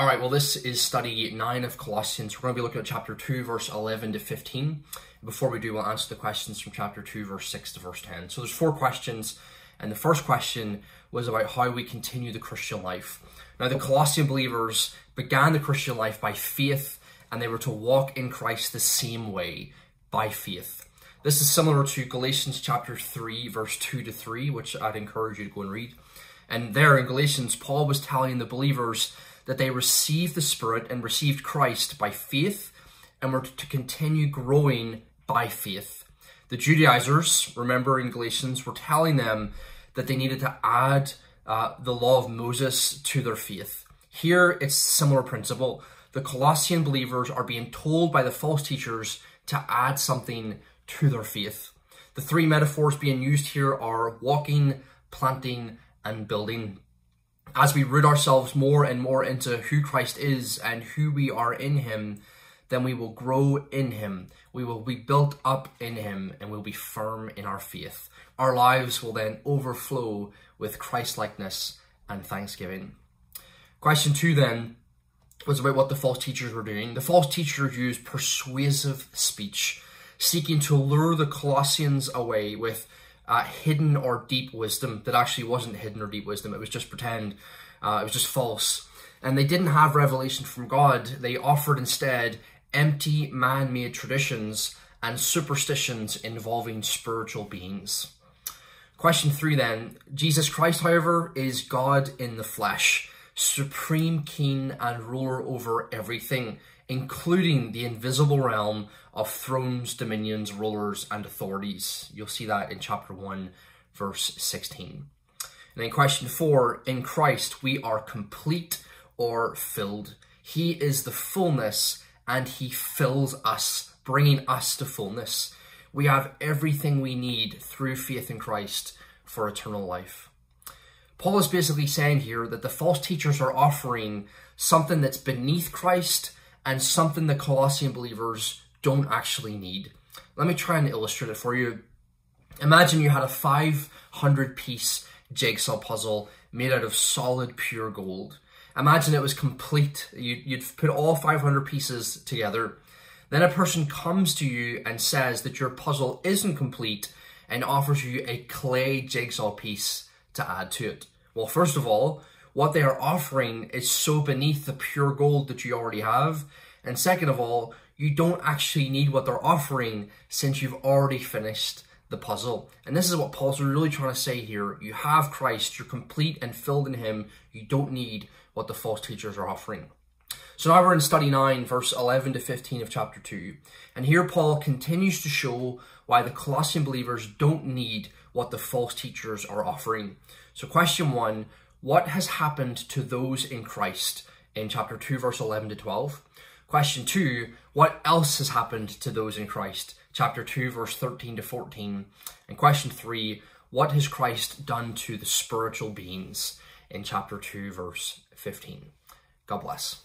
All right, well, this is study 9 of Colossians. We're going to be looking at chapter 2, verse 11 to 15. Before we do, we'll answer the questions from chapter 2, verse 6 to verse 10. So there's four questions, and the first question was about how we continue the Christian life. Now, the Colossian believers began the Christian life by faith, and they were to walk in Christ the same way, by faith. This is similar to Galatians chapter 3, verse 2 to 3, which I'd encourage you to go and read. And there in Galatians, Paul was telling the believers that they received the Spirit and received Christ by faith and were to continue growing by faith. The Judaizers, remember in Galatians, were telling them that they needed to add uh, the law of Moses to their faith. Here, it's similar principle. The Colossian believers are being told by the false teachers to add something to their faith. The three metaphors being used here are walking, planting, and building as we root ourselves more and more into who Christ is and who we are in Him, then we will grow in Him. We will be built up in Him and we'll be firm in our faith. Our lives will then overflow with Christlikeness and thanksgiving. Question two then was about what the false teachers were doing. The false teachers used persuasive speech, seeking to lure the Colossians away with uh, hidden or deep wisdom that actually wasn't hidden or deep wisdom. It was just pretend. Uh, it was just false. And they didn't have revelation from God. They offered instead empty man made traditions and superstitions involving spiritual beings. Question three then Jesus Christ, however, is God in the flesh, supreme king and ruler over everything, including the invisible realm of thrones, dominions, rulers, and authorities. You'll see that in chapter 1, verse 16. And in question 4, in Christ we are complete or filled. He is the fullness and he fills us, bringing us to fullness. We have everything we need through faith in Christ for eternal life. Paul is basically saying here that the false teachers are offering something that's beneath Christ and something the Colossian believers don't actually need. Let me try and illustrate it for you. Imagine you had a 500 piece jigsaw puzzle made out of solid pure gold. Imagine it was complete. You'd put all 500 pieces together. Then a person comes to you and says that your puzzle isn't complete and offers you a clay jigsaw piece to add to it. Well, first of all, what they are offering is so beneath the pure gold that you already have. And second of all, you don't actually need what they're offering since you've already finished the puzzle. And this is what Paul's really trying to say here. You have Christ, you're complete and filled in him. You don't need what the false teachers are offering. So now we're in study 9, verse 11 to 15 of chapter 2. And here Paul continues to show why the Colossian believers don't need what the false teachers are offering. So question 1, what has happened to those in Christ in chapter 2, verse 11 to 12? Question 2, what else has happened to those in Christ? Chapter 2, verse 13 to 14. And question 3, what has Christ done to the spiritual beings? In chapter 2, verse 15. God bless.